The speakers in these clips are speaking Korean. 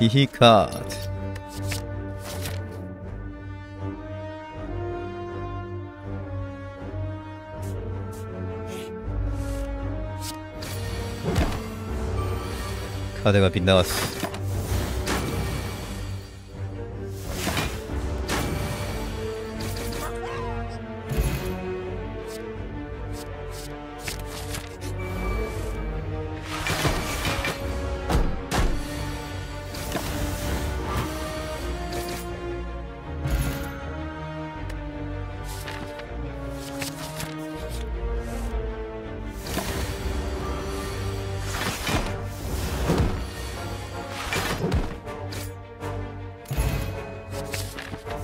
히히 카드 카드가 빗나갔어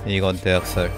이건 대학살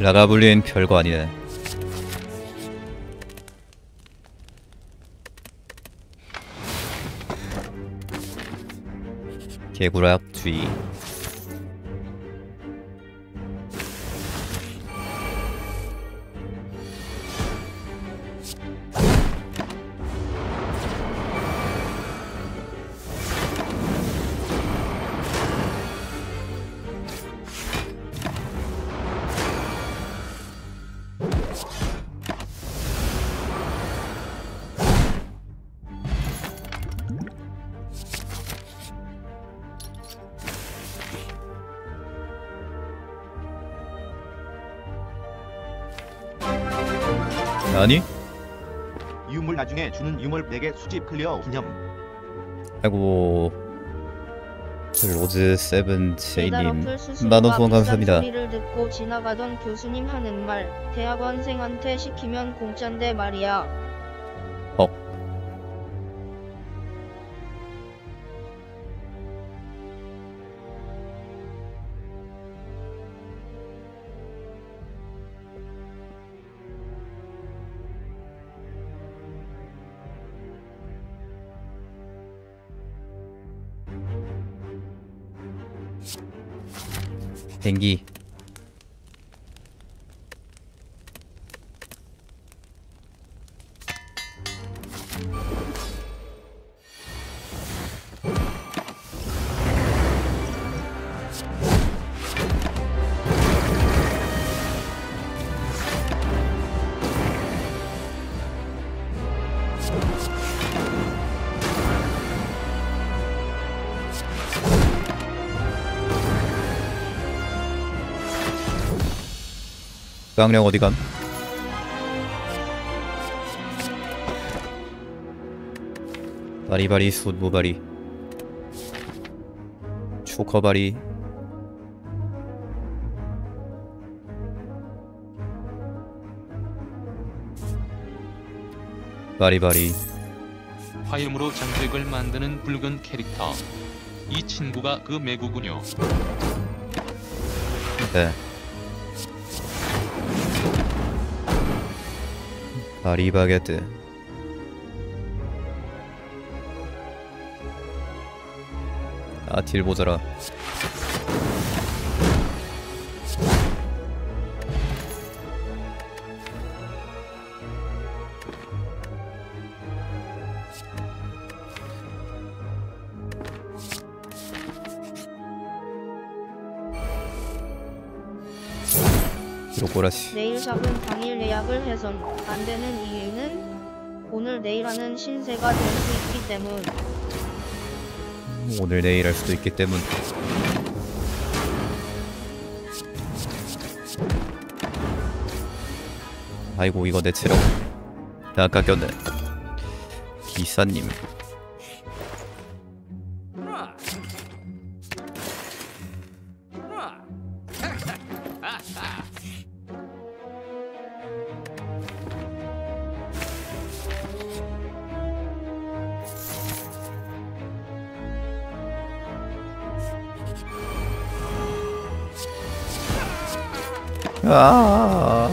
라가블린 별거 아니네. 개구락 뒤 아니? 유물 나중에 주는 유물 4개 수집 클리어 기념 아이고 로즈 세븐 제이님 수수료가 만원 후원 감사합니다 소리를 듣고 지나가던 교수님 하는 말 대학원생한테 시키면 공짠데 말이야. thingy. 기 깡령 어디감? 바리바리 숫무바리 초커바리 바리바리 화염으로 장벽을 만드는 붉은 캐릭터. 이 친구가 그 매구군요. 네 바리바게트. 아딜 보자라 요꼬라시. 내일 잡은 당일 예약을 해선 안 되는 이유는 오늘 내일 하는 신세가 될 수 있기 때문. 오늘 내일 할 수도 있기 때문. 아이고 이거 내 체력. 다 깎였네. 기사님 아.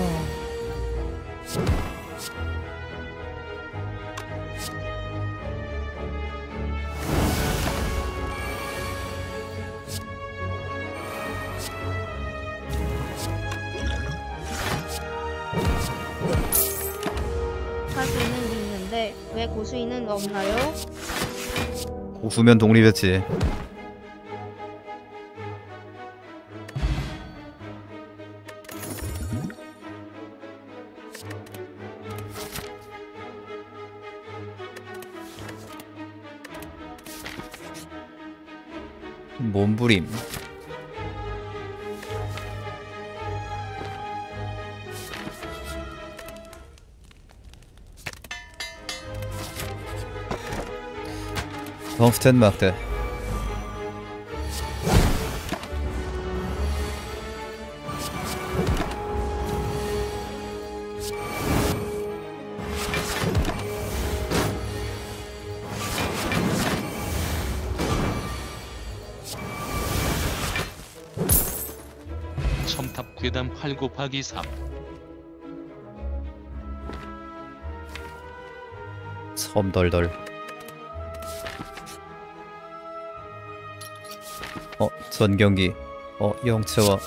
사수인은 있는데 왜 고수인은 없나요? 고수면 독립했지. 몸부림. Machten. 첨탑 8 곱하기 3 섬덜덜. 어, 전경기. 어, 영채와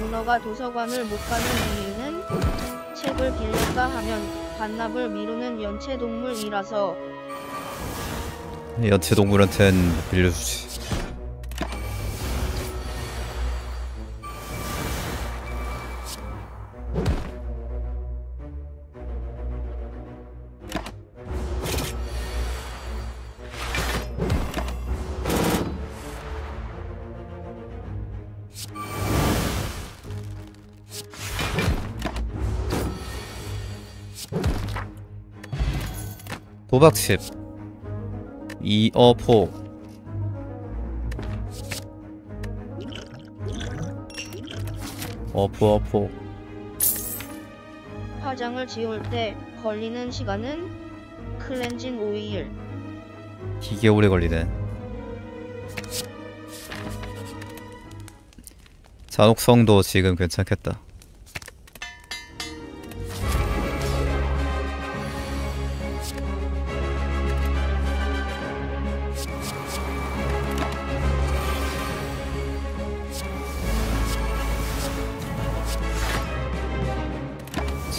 문어가 도서관을 못 가는 이유는 책을 빌릴까 하면 반납을 미루는 연체동물이라서 연체 동물한텐 빌려주지. 도박칩 이어포. 어포 어포. 화장을 지울 때 걸리는 시간은 클렌징 오일. 되게 오래 걸리네. 잔혹성도 지금 괜찮겠다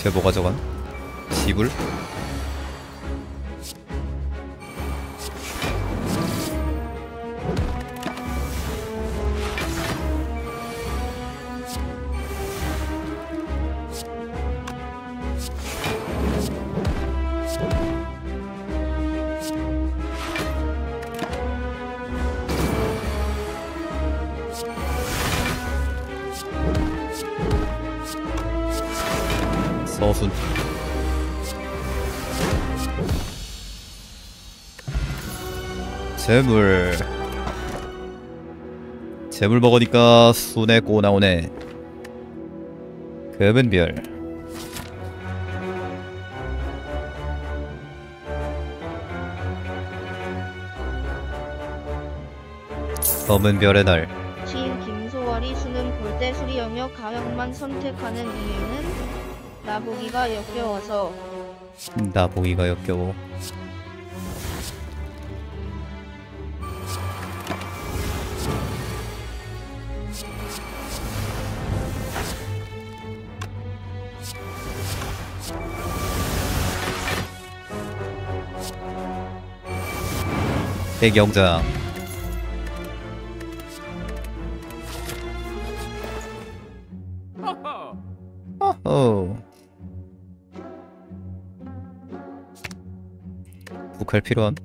제보 가져간 지불 서순 재물. 재물 먹으니까 순에 꼬 나오네. 금은별. 검은별의 날. 시인 김소월이 수능 볼때 수리 영역 가형만 선택하는 이유는 나 보기가 역겨워서. 나 보기가 역겨워. 백영장. 어허 구할 필요함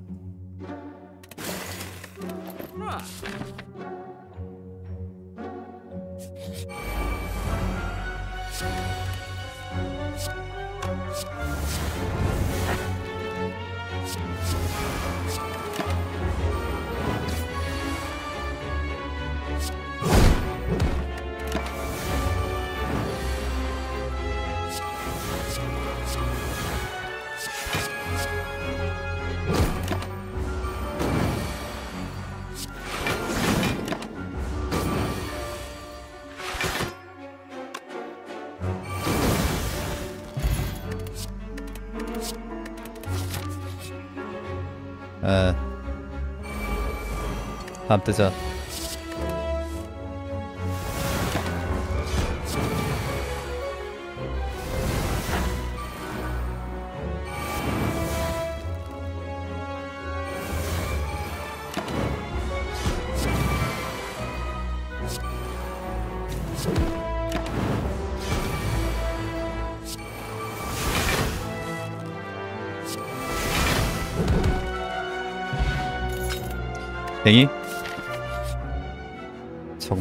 밤 뜨자.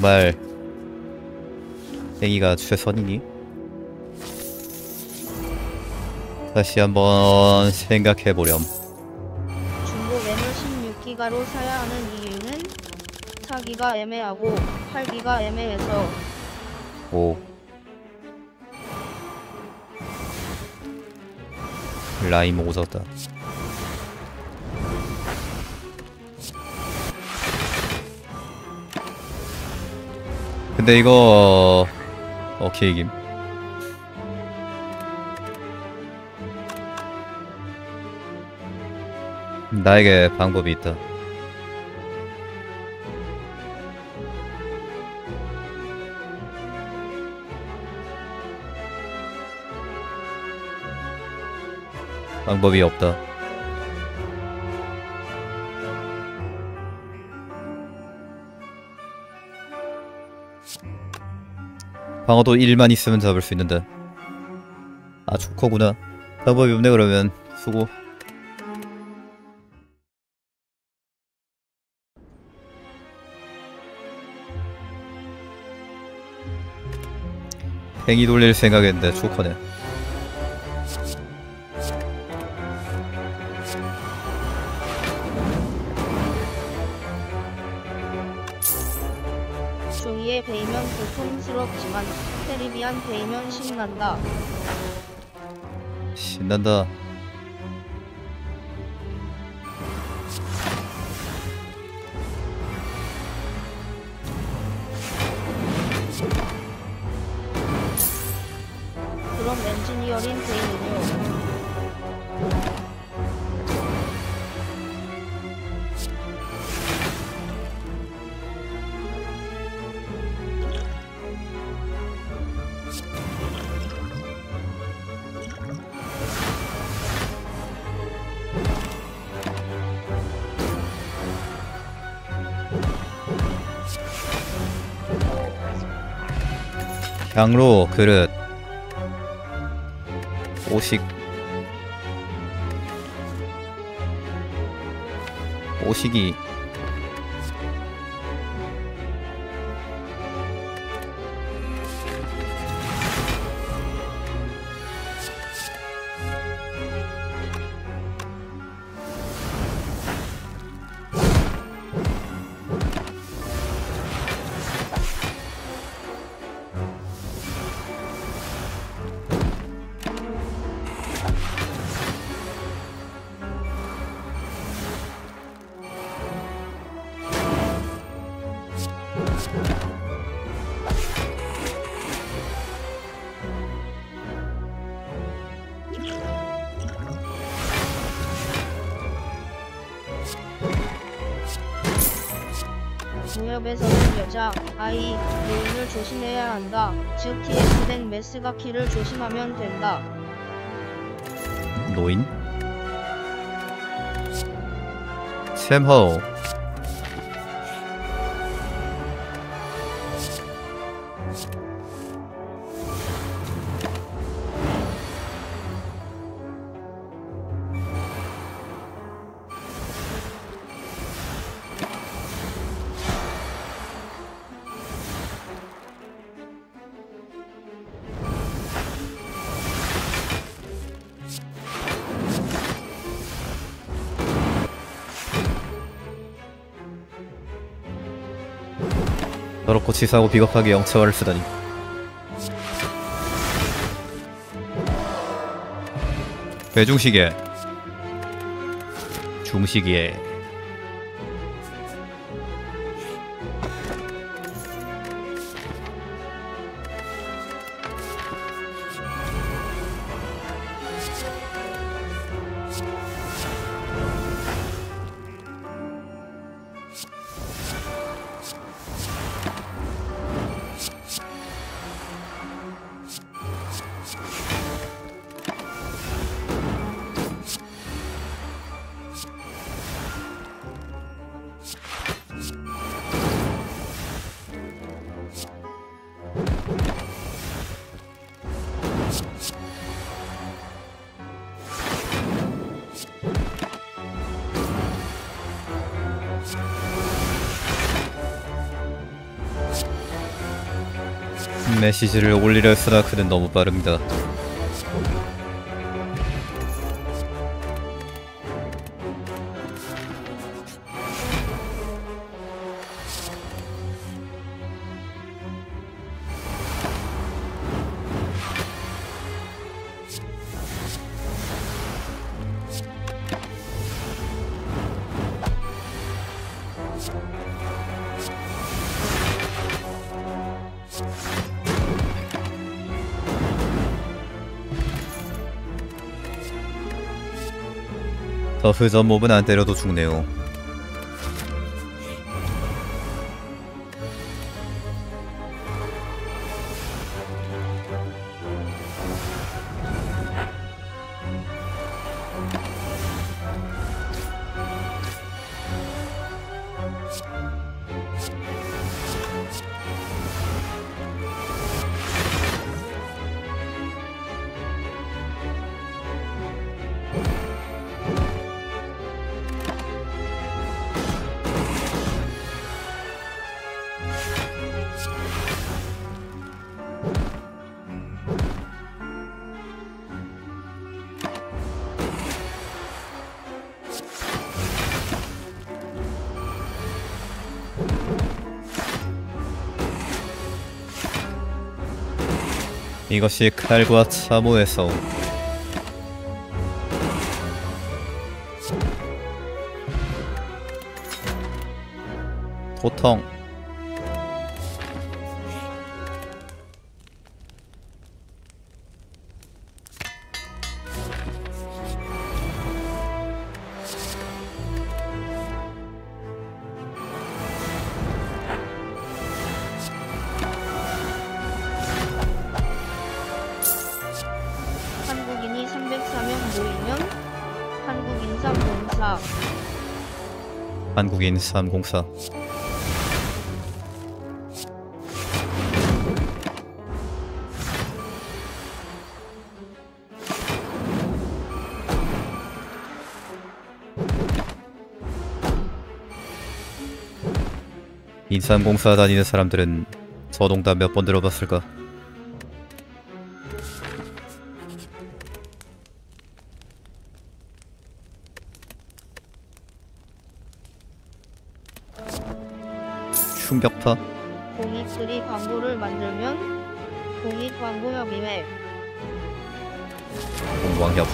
정말 뱅이가 최선이니? 다시 한번 생각해보렴. 중고 램을 16 기가로 사야 하는 이유는 사기가 애매하고 팔기가 애매해서 오. 라임 오졌다. 근데 이거 오케이 김. 나에게 방법이 있다. 방법이 없다. 방어도 1만 있으면 잡을 수 있는데. 아 조커구나. 방법이 없네 그러면. 수고. 팽이 돌릴 생각했는데 조커네. 종이에 베이면 고통스럽지만 테리비안 베이면 신난다. 신난다 그럼 엔지니어링 베이는요. 향로 그릇. 오식. 오식이 무협에서는 여자, 아이, 노인을 조심해야 한다. 즉 TX된 메스가 키를 조심하면 된다. 노인 샘허 치사하고 비겁하게 영차화를 쓰다니. 배중시계. 중시계 메시지를 올리려 했으나 그는 너무 빠릅니다. 더 흐전 몸은 안 때려도 죽네요. 이것이 칼과 참호의 싸움. 도통. 한국인 304. 인삼공사 다니는 사람들은 저 농담 몇번 들어봤을까? 충격파? 공익들이 광고를 만들면 공익 광고 협의회 공광협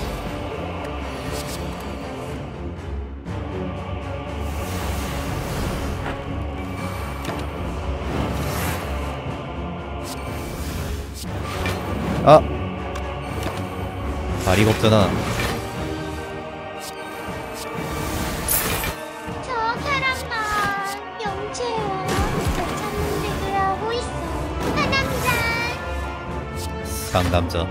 아! 다리가 없잖아 상남자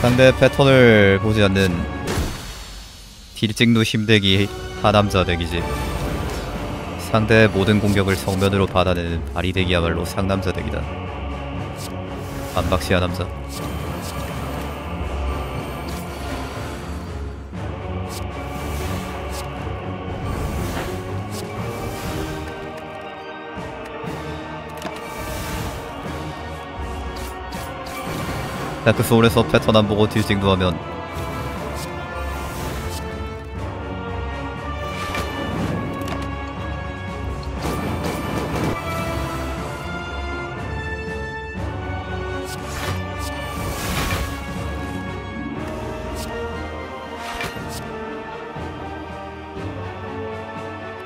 상대 패턴을 보지 않는 딜찍누 힘대기 하남자 덱이지. 상대의 모든 공격을 정면으로 받아내는 바리덱이야말로 상남자 덱이다. 반박시 하남자 다크 소울에서 패턴 안 보고 딜찍누 하면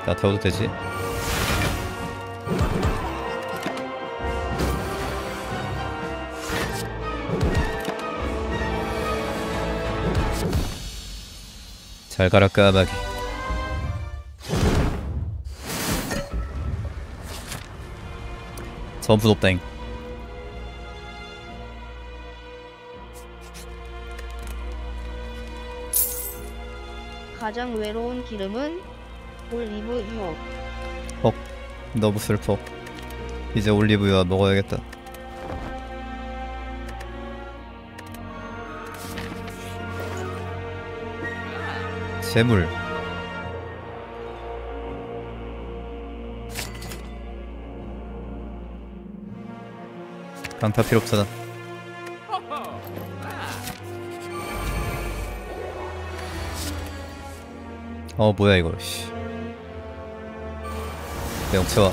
나 태워도 되지? 잘 가라 까마귀 전부 높다잉. 가장 외로운 기름은 올리브유 너무 슬퍼. 이제 올리브유와 먹어야겠다 재물. 강타 필요 없잖아 어 뭐야 이거 씨. 명채화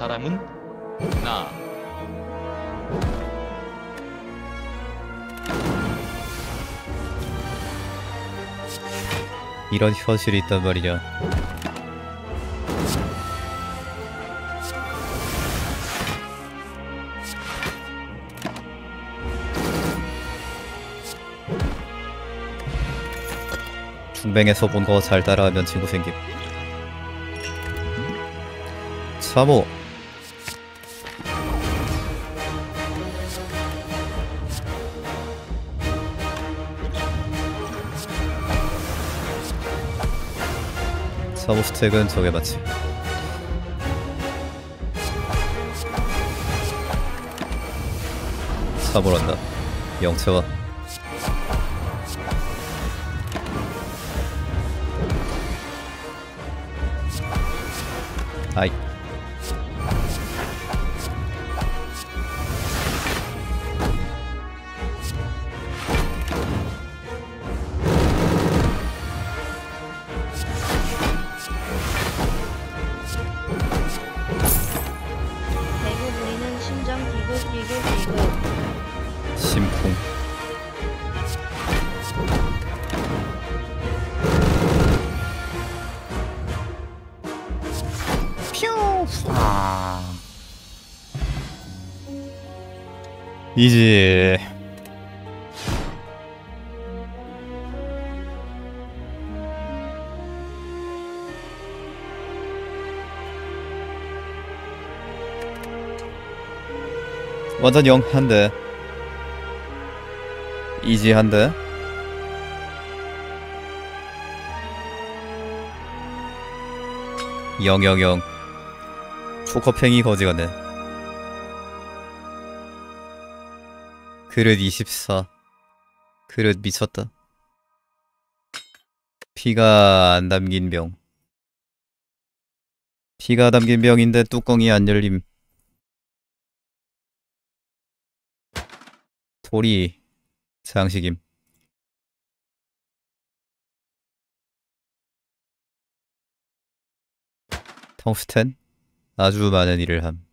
사람은 나. 이런 현실이 있단 말이냐? 중뱅에서 본 거 잘 따라하면 친구 생김. 3호 사모 스택은 저게 맞지 사모란다. 영채와 이지 완전 영한데. 이지한데. 영영영. 초커팽이 거지 같네 그릇 24 그릇 미쳤다. 피가 안 담긴 병. 피가 담긴 병인데 뚜껑이 안 열림. 돌이 장식임. 텅스텐? 아주 많은 일을 함